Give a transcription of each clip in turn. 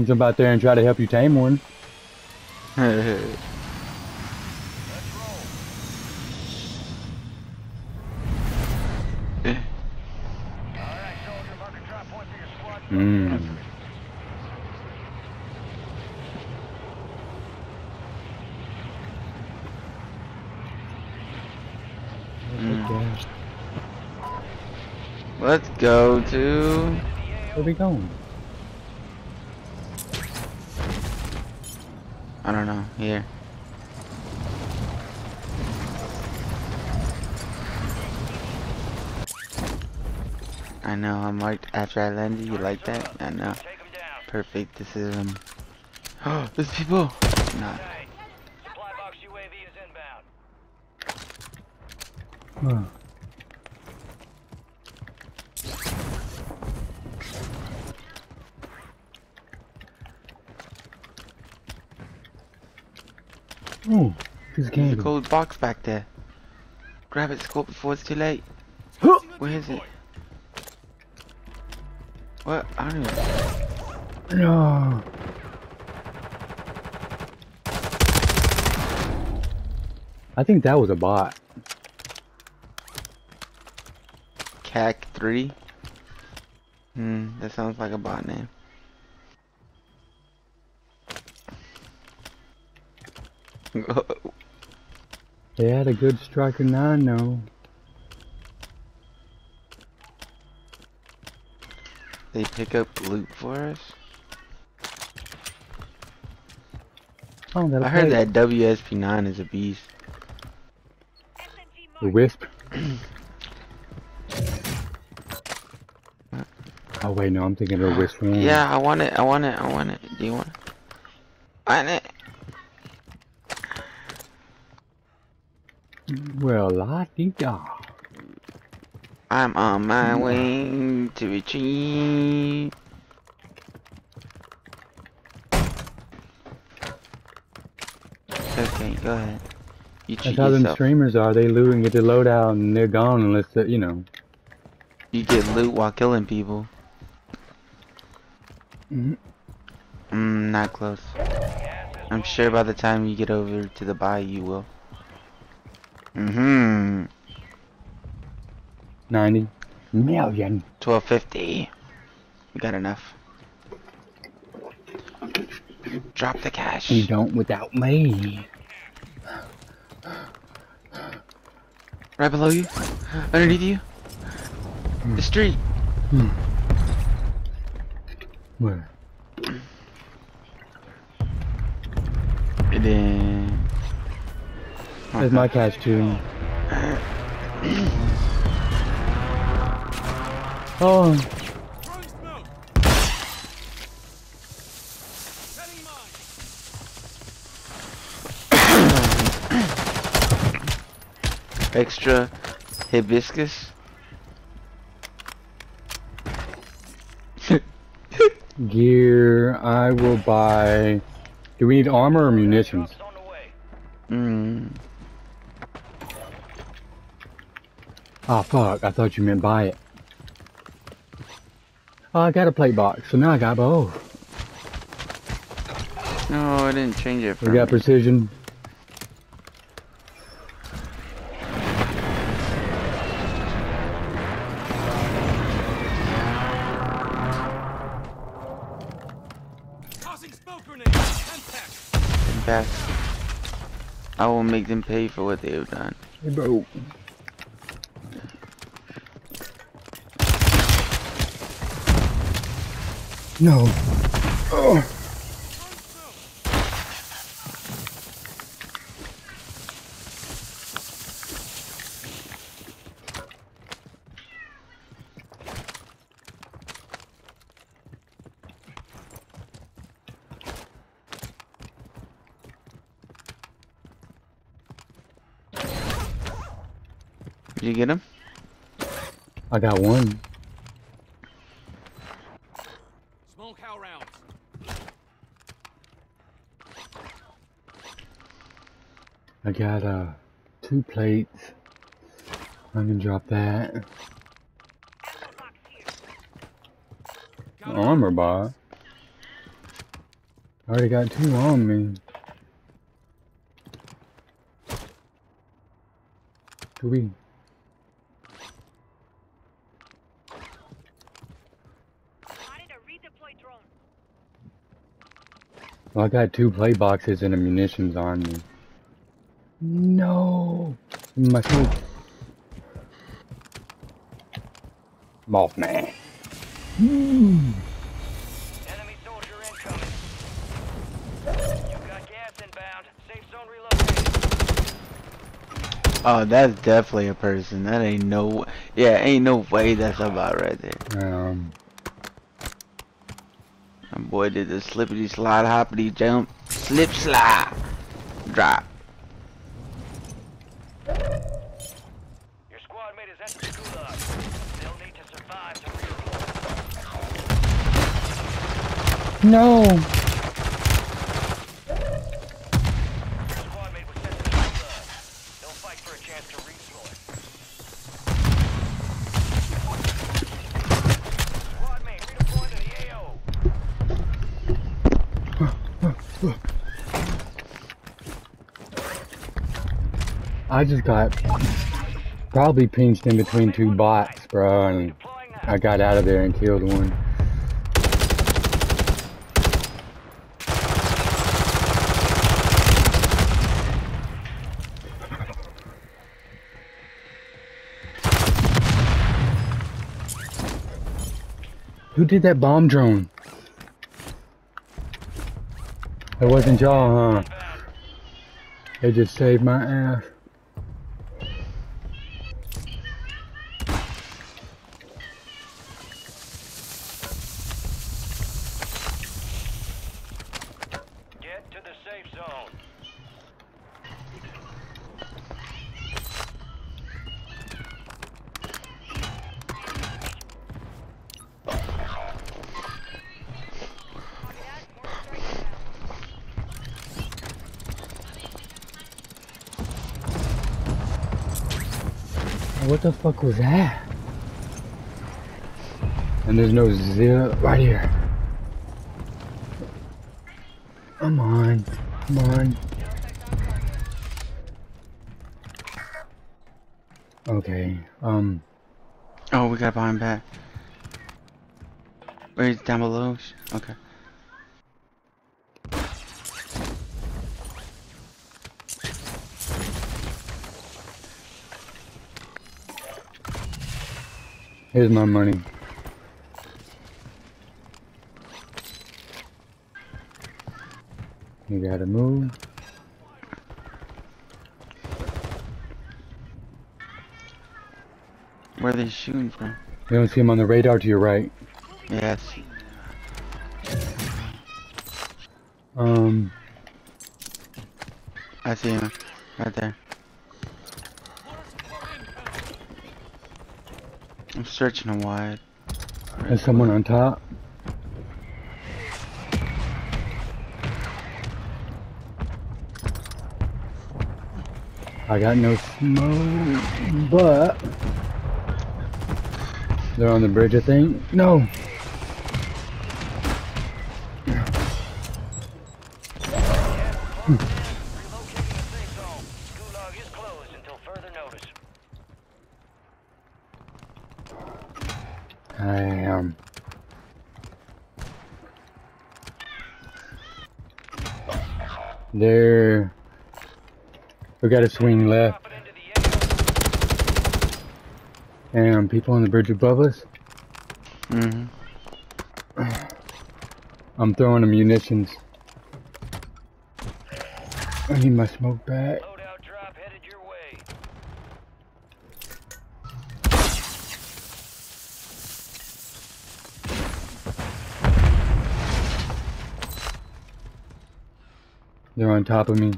can jump out there and try to help you tame one. Mm. Mm. Let's go to. Where we going? I don't know. Here. I know. I'm like after I landed. You like that? I know. Perfect. This is um. Oh, there's people. Nah. Huh. Oh, piece of There's a gold box back there. Grab it, Scope, before it's too late. Where is it? What? I don't even. No. I think that was a bot. CAC 3? Hmm, that sounds like a bot name. They had a good striker nine, though. they pick up loot for us? Oh, I heard that WSP9 is a beast. The wisp. oh wait, no, I'm thinking of the wisp. Yeah, I want it, I want it, I want it. Do you want it? I want it. Well, la dee da. I'm on my way to retreat. Okay, go ahead. You That's how them streamers are. They loot and get their loadout, and they're gone unless they, you know. You get loot while killing people. Mhm. Mm, not close. I'm sure by the time you get over to the buy, you will. Mm-hmm. Ninety million. 1250. We got enough. Drop the cash. You don't without me. Right below you. Underneath you. The street. Where? And then. There's my cash too. Oh, Extra hibiscus. gear. I will buy. Do we need armor or munitions? Mm. Oh fuck! I thought you meant buy it. Oh, I got a plate box, so now I got both. No, I didn't change it. We got me. precision. Tossing smoke grenade. Contact. back. I will make them pay for what they have done. Hey, bro. No. Oh. Did you get him? I got one. Smoke how rounds. I got uh two plates. I'm gonna drop that. Armor bar. I already got two on me. Three. Well, I got two play boxes and a munitions on me. No! My smoke. Mothman. Enemy soldier incoming. You got gas inbound. Safe zone relocated. Oh, that's definitely a person. That ain't no. Yeah, ain't no way that's about right there. Um, My boy did the slippity slide hoppity jump, slip slide, drop. Your squad mate has entered the gulag. They'll need to survive to redeploy. no! Your squad mate was sent to the gulag. They'll fight for a chance to redeploy. Squad mate, redeploy to the AO. I just got probably pinched in between two bots, bro, and I got out of there and killed one. Who did that bomb drone? It wasn't y'all, huh? They just saved my ass. What the fuck was that? And there's no zero right here. Come on, come on. Okay, um, Oh, we got behind back. Wait, down below. Okay. Here's my money. You gotta move. Where are they shooting from? You don't see him on the radar to your right. Yes. Um, I see him. Right there. I'm searching him wide. there's someone on top. I got no smoke, but they're on the bridge, I think. No. Hmm. Relocating the safe zone. Gulag is closed until further notice. I am. There. We got to swing left. Drop it into the AO. And people on the bridge above us. Mm-hmm. I'm throwing the munitions. I need my smoke back. Loadout drop headed your way. They're on top of me.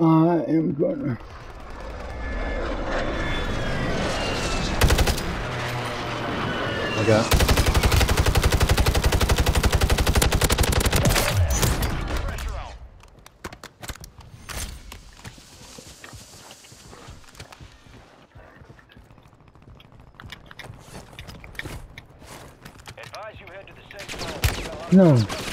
I am gonna. I got. Pressure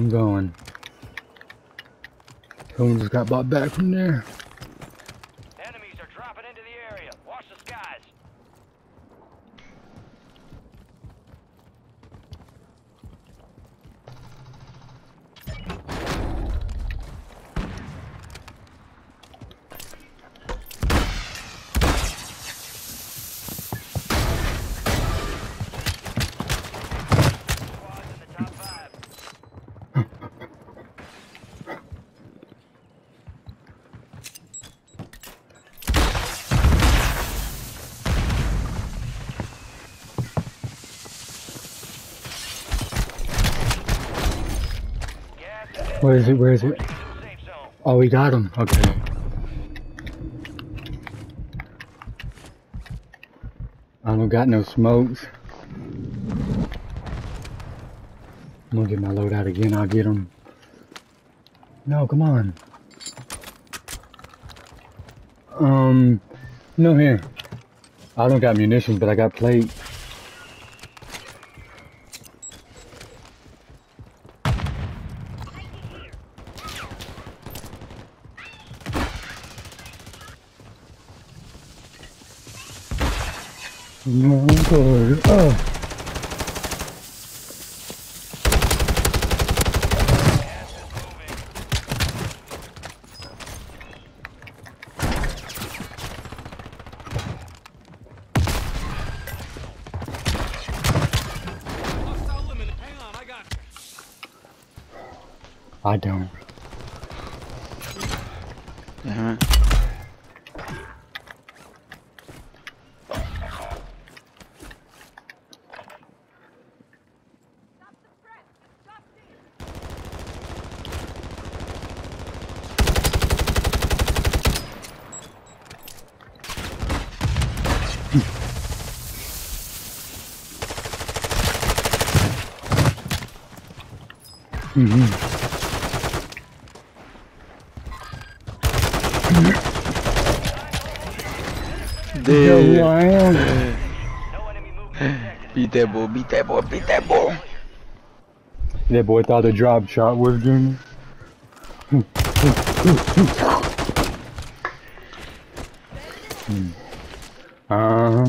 I'm going. Someone just got bought back from there. Enemies are dropping into the area. Watch the skies. Squads in the top five. Gas is Where is it? Where is it? Oh, we got him. Okay. I don't got no smokes. I'm gonna get my load out again. I'll get him. No, come on. Um, no here. I don't got munitions, but I got plates. No, good. Oh. Hostile eliminated. Hang on, I got you. I don't. Damn it. Mm-hmm. Beat that boy, beat that boy, beat that boy. That boy thought the drop shot was doing. Uh.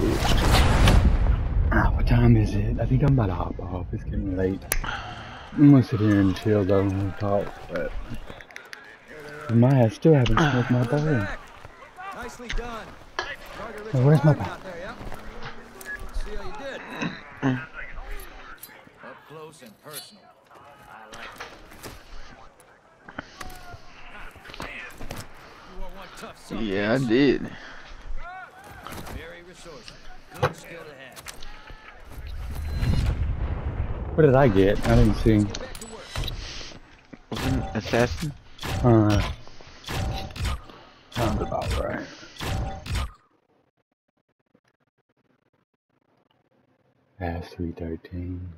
Ah, what time is it? I think I'm about to hop off. It's getting late. I'm gonna sit here and chill though and talk, but my ass still haven't smoked my bowl. Nicely done. Target rich Oh, where's my environment bag? out there, yeah? See how you did. Up close and personal. I like it. You are one tough son. Yeah, I did. Very resourceful. Good skill to have. What did I get? I didn't see. Get back to work. Wasn't assassin? Uh, sounds about right. Ass 313.